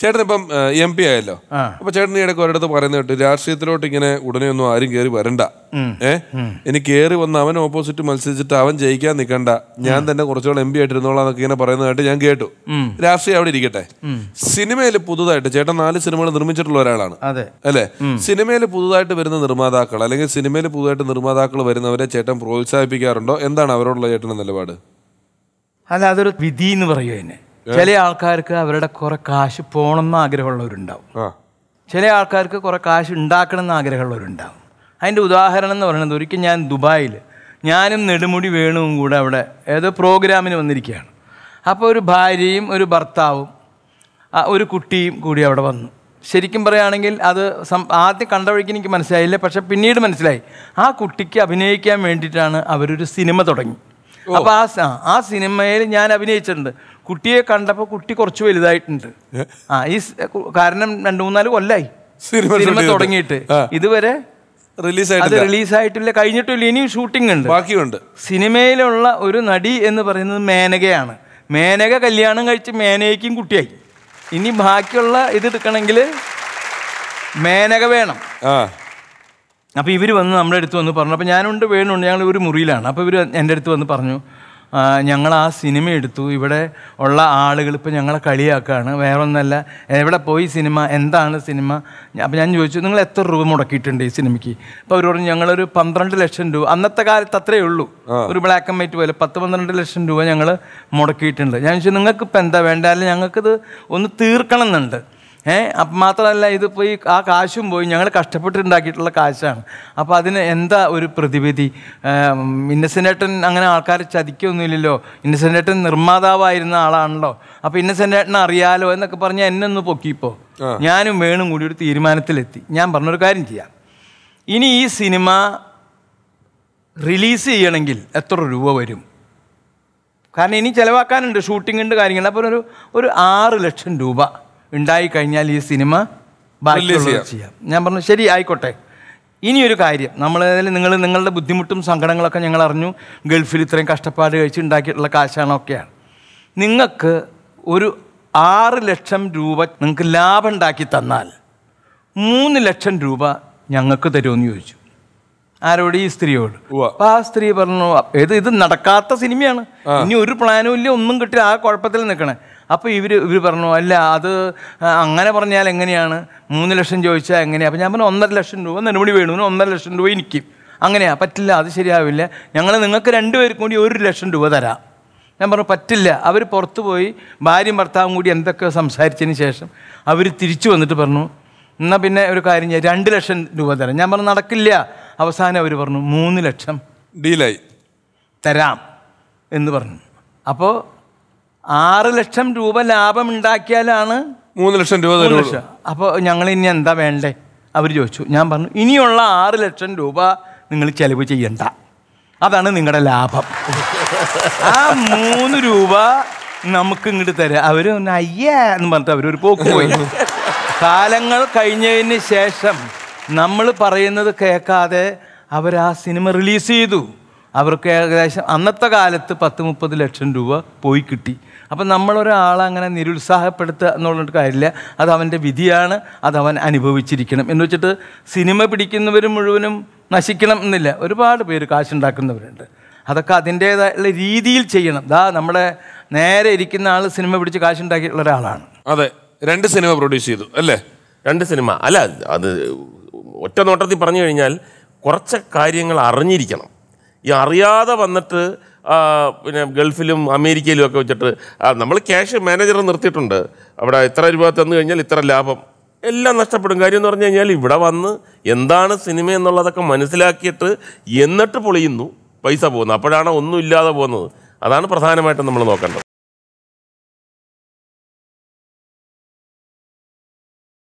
ചേട്ടൻ ഇപ്പം M P ആയല്ലോ. അപ്പൊ ചേട്ടൻ ഇടയ്ക്ക് ഒരിടത്ത് പറയുന്ന കേട്ട് രാഷ്ട്രീയത്തിലോട്ട് ഇങ്ങനെ ഉടനെ ഒന്നും ആരും കയറി വരണ്ട. ഏ? ഇനി കയറി വന്ന് അവൻ ഓപ്പോസിറ്റ് മത്സരിച്ചിട്ട് അവൻ ജയിക്കാൻ നിൽക്കണ്ട ഞാൻ തന്നെ കുറച്ചുകൂടെ എം പി ആയിട്ടിരുന്നോളാം എന്നൊക്കെ ഇങ്ങനെ പറയുന്നതായിട്ട് ഞാൻ കേട്ടു. രാഷ്ട്രീയം അവിടെ ഇരിക്കട്ടെ. സിനിമയിൽ പുതുതായിട്ട് ചേട്ടൻ നാല് സിനിമകൾ നിർമ്മിച്ചിട്ടുള്ള ഒരാളാണ്. അല്ലെ? സിനിമയിൽ പുതുതായിട്ട് വരുന്ന നിർമ്മാതാക്കൾ അല്ലെങ്കിൽ സിനിമയിൽ പുതുതായിട്ട് നിർമ്മാതാക്കൾ വരുന്നവരെ ചേട്ടൻ പ്രോത്സാഹിപ്പിക്കാറുണ്ടോ? എന്താണ് അവരോടുള്ള ചേട്ടന്റെ നിലപാട്? അല്ല അതൊരു വിധി എന്ന് പറയുക ചില ആൾക്കാർക്ക് അവരുടെ കുറെ കാശ് പോകണമെന്ന് ആഗ്രഹമുള്ളവരുണ്ടാവും. ആ. ചില ആൾക്കാർക്ക് കുറെ കാശ് ഉണ്ടാക്കണം എന്ന് ആഗ്രഹമുള്ളവരുണ്ടാവും. അതിന്റെ ഉദാഹരണം എന്ന് പറയുന്നത് ഒരിക്കൽ ഞാൻ ദുബായിൽ ഞാനും നെടുമുടി വേണുവും കൂടെ അവിടെ ഏതോ പ്രോഗ്രാമിന് വന്നിരിക്കുകയാണ്. അപ്പോൾ ഒരു ഭാര്യയും ഒരു ഭർത്താവും ഒരു കുട്ടിയും കൂടി അവിടെ വന്നു. ശരിക്കും പറയുകയാണെങ്കിൽ അത് സം- ആദ്യം കണ്ട വഴിക്ക് എനിക്ക് മനസ്സിലായില്ല പക്ഷെ പിന്നീട് മനസ്സിലായി. ആ കുട്ടിക്ക് അഭിനയിക്കാൻ വേണ്ടിയിട്ടാണ് അവരൊരു സിനിമ തുടങ്ങി. അപ്പോൾ ആ ആ സിനിമയിൽ ഞാൻ അഭിനയിച്ചിട്ടുണ്ട്. കുട്ടിയെ കണ്ടപ്പോൾ കുട്ടി കുറച്ച് വലുതായിട്ടുണ്ട്. ആ ഈ കാരണം രണ്ട് മൂന്നാൽ കൊല്ലായി. സിനിമ. തുടങ്ങിയിട്ട്. ഇതുവരെ ഇതുവരെ അത് റിലീസായിട്ടില്ല. റിലീസായിട്ടില്ല കഴിഞ്ഞിട്ടില്ല ഇനിയും ഷൂട്ടിംഗ് ഉണ്ട്. ബാക്കിയുണ്ട്. സിനിമയിലുള്ള ഒരു നടി എന്ന് പറയുന്നത് മേനകയാണ്. മേനക കല്യാണം കഴിച്ച് മേനയ്ക്കും കുട്ടിയായി. ഇനി ബാക്കിയുള്ള ഇത് എടുക്കണമെങ്കിൽ മേനക വേണം. അപ്പോൾ ഇവർ വന്ന് നമ്മുടെ അടുത്ത് വന്ന് പറഞ്ഞു. അപ്പോൾ ഞാനുണ്ട് വേണുണ്ട് ഞങ്ങൾ ഒരു മുറിയിലാണ്. അപ്പോൾ ഇവർ എന്റെ അടുത്ത് വന്ന് പറഞ്ഞു "ആ, ഞങ്ങൾ ആ സിനിമ എടുത്തു. ഇവിടെ ഉള്ള ആളുകൾ ഇപ്പോൾ ഞങ്ങളെ കളിയാക്കുകയാണ് വേറെ ഒന്നല്ല എവിടെ പോയി സിനിമ എന്താണ് സിനിമ? അപ്പോൾ ഞാൻ ചോദിച്ചു നിങ്ങൾ എത്ര രൂപ മുടക്കിയിട്ടുണ്ട് ഈ സിനിമയ്ക്ക്? അപ്പോൾ അവർ പറഞ്ഞു ഞങ്ങളൊരു പന്ത്രണ്ട് ലക്ഷം രൂപ. അന്നത്തെ കാലത്ത് അത്രയേ ഉള്ളൂ. ഒരു ബ്ലാക്ക് ആൻഡ് വൈറ്റ് പോലെ പത്ത് പന്ത്രണ്ട് ലക്ഷം രൂപ ഞങ്ങൾ മുടക്കിയിട്ടുണ്ട്. ഞാൻ ചോദിച്ചു നിങ്ങൾക്ക് ഇപ്പം എന്താ വേണ്ട? അല്ലെങ്കിൽ ഞങ്ങൾക്കിത് ഒന്ന് തീർക്കണം എന്നുണ്ട് ഏഹ് അപ്പം മാത്രമല്ല ഇതിപ്പോൾ ഈ ആ കാശും പോയി ഞങ്ങൾ കഷ്ടപ്പെട്ടുണ്ടാക്കിയിട്ടുള്ള കാശാണ്. അപ്പോൾ അതിന് എന്താ ഒരു പ്രതിവിധി? ഇന്നസെന്റേട്ടൻ അങ്ങനെ ആൾക്കാരെ ചതിക്കൊന്നുമില്ലല്ലോ. ഇന്നസെന്റേട്ടൻ നിർമ്മാതാവായിരുന്ന ആളാണല്ലോ. അപ്പോൾ ഇന്നസെന്റേട്ടനെ അറിയാലോ എന്നൊക്കെ പറഞ്ഞ് എന്നെ ഒന്ന് പൊക്കിയിപ്പോൾ ഞാനും വേണും കൂടി ഒരു തീരുമാനത്തിലെത്തി. ഞാൻ പറഞ്ഞൊരു കാര്യം ചെയ്യാം. ഇനി ഈ സിനിമ റിലീസ് ചെയ്യണമെങ്കിൽ എത്ര രൂപ വരും? കാരണം ഇനി ചിലവാക്കാനുണ്ട് ഷൂട്ടിംഗ് ഉണ്ട് കാര്യങ്ങളുണ്ട് അപ്പോൾ ഒരു ഒരു ആറ് ലക്ഷം രൂപ. ഉണ്ടായി കഴിഞ്ഞാൽ ഈ സിനിമ ബാക്കിയുള്ളത് ചെയ്യാം. ഞാൻ പറഞ്ഞു ശരി ആയിക്കോട്ടെ. ഇനിയൊരു കാര്യം. നമ്മൾ നിങ്ങൾ നിങ്ങളുടെ ബുദ്ധിമുട്ടും സങ്കടങ്ങളൊക്കെ ഞങ്ങൾ അറിഞ്ഞു. ഗൾഫിൽ ഇത്രയും കഷ്ടപ്പാട് കഴിച്ച് ഉണ്ടാക്കിയിട്ടുള്ള കാശാണൊക്കെയാണ്. നിങ്ങൾക്ക് ഒരു ആറ് ലക്ഷം രൂപ നിങ്ങൾക്ക് ലാഭം ഉണ്ടാക്കി തന്നാൽ മൂന്ന് ലക്ഷം രൂപ ഞങ്ങൾക്ക് തരുമെന്ന് ചോദിച്ചു. ആരോട് ഈ സ്ത്രീയോട്. അപ്പൊ ആ സ്ത്രീ പറഞ്ഞു ഇത് ഇത് നടക്കാത്ത സിനിമയാണ്. ഇനി ഒരു പ്ലാനും ഇല്ല ഒന്നും കിട്ടില്ല ആ കുഴപ്പത്തിൽ നിൽക്കണേ. അപ്പൊ ഇവർ ഇവർ പറഞ്ഞു അല്ല അത് അങ്ങനെ പറഞ്ഞാൽ എങ്ങനെയാണ്? മൂന്ന് ലക്ഷം ചോദിച്ചാൽ എങ്ങനെയാ? അപ്പൊ ഞാൻ പറഞ്ഞു ഒന്നര ലക്ഷം രൂപ നെടുമുടി വേണു ഒന്നര ലക്ഷം രൂപ എനിക്ക്. അങ്ങനെയാ പറ്റില്ല അത് ശരിയാവില്ല. ഞങ്ങൾ നിങ്ങൾക്ക് രണ്ടുപേർക്കും കൂടി ഒരു ലക്ഷം രൂപ തരാം. ഞാൻ പറഞ്ഞു പറ്റില്ല. അവർ പുറത്തു പോയി ഭാര്യയും ഭർത്താവും കൂടി എന്തൊക്കെ സംസാരിച്ചതിന് ശേഷം അവർ തിരിച്ചു വന്നിട്ട് പറഞ്ഞു എന്നാൽ പിന്നെ ഒരു കാര്യം ചെയ്യാം രണ്ട് ലക്ഷം രൂപ തരാം. ഞാൻ പറഞ്ഞു നടക്കില്ല. അവസാനം അവർ പറഞ്ഞു മൂന്ന് ലക്ഷം ഡീലായി. തരാം എന്ന് പറഞ്ഞു. അപ്പോൾ ആറ് ലക്ഷം രൂപ ലാഭം ഉണ്ടാക്കിയാലാണ് മൂന്ന് ലക്ഷം രൂപ ലക്ഷം. അപ്പോൾ ഞങ്ങൾ ഇനി എന്താ വേണ്ടേ? അവർ ചോദിച്ചു. ഞാൻ പറഞ്ഞു ഇനിയുള്ള ആറ് ലക്ഷം രൂപ നിങ്ങൾ ചെലവ് ചെയ്യണ്ട. അതാണ് നിങ്ങളുടെ ലാഭം. ആ മൂന്ന് രൂപ നമുക്ക് ഇങ്ങോട്ട് തരാം. അവർ അയ്യേ എന്ന് പറഞ്ഞിട്ട് അവരൊരു പോക്ക് പോയി. കാലങ്ങൾ കഴിഞ്ഞതിന് ശേഷം നമ്മൾ പറയുന്നത് കേൾക്കാതെ അവർ ആ സിനിമ റിലീസ് ചെയ്തു. അവർക്ക് ഏകദേശം അന്നത്തെ കാലത്ത് പത്ത് മുപ്പത് ലക്ഷം രൂപ പോയി കിട്ടി. അപ്പം നമ്മളൊരാളെ അങ്ങനെ നിരുത്സാഹപ്പെടുത്തുക എന്നുള്ള കാര്യമില്ല. അത് അവന്റെ വിധിയാണ്. അത് അവൻ അനുഭവിച്ചിരിക്കണം. എന്ന് വെച്ചിട്ട് സിനിമ പിടിക്കുന്നവർ മുഴുവനും നശിക്കണം എന്നില്ല. ഒരുപാട് പേര് കാശുണ്ടാക്കുന്നവരുണ്ട്. അതൊക്കെ അതിന്റേതായുള്ള രീതിയിൽ ചെയ്യണം. ദാ നമ്മുടെ നേരെ ഇരിക്കുന്ന ആൾ സിനിമ പിടിച്ച് കാശുണ്ടാക്കിയിട്ടുള്ള ഒരാളാണ്. അതെ. രണ്ട് സിനിമ പ്രൊഡ്യൂസ് ചെയ്തു. അല്ലേ? രണ്ട് സിനിമ. അല്ല അത് ഒറ്റ നോട്ടത്തിൽ പറഞ്ഞു കഴിഞ്ഞാൽ കുറച്ച് കാര്യങ്ങൾ അറിഞ്ഞിരിക്കണം. ഈ അറിയാതെ വന്നിട്ട് പിന്നെ ഗൾഫിലും അമേരിക്കയിലും ഒക്കെ വെച്ചിട്ട് നമ്മൾ ക്യാഷ് മാനേജർ നിർത്തിയിട്ടുണ്ട്. അവിടെ ഇത്ര രൂപ തന്നു കഴിഞ്ഞാൽ ഇത്ര ലാഭം. എല്ലാം നഷ്ടപ്പെടും. കാര്യം എന്ന് പറഞ്ഞു കഴിഞ്ഞാൽ ഇവിടെ വന്ന് എന്താണ് സിനിമ എന്നുള്ളതൊക്കെ മനസ്സിലാക്കിയിട്ട് എന്നിട്ട് പൊളിയുന്നു പൈസ പോകുന്നു അപ്പോഴാണ് ഒന്നും ഇല്ലാതെ പോകുന്നത്. അതാണ് പ്രധാനമായിട്ടും നമ്മൾ നോക്കേണ്ടത്.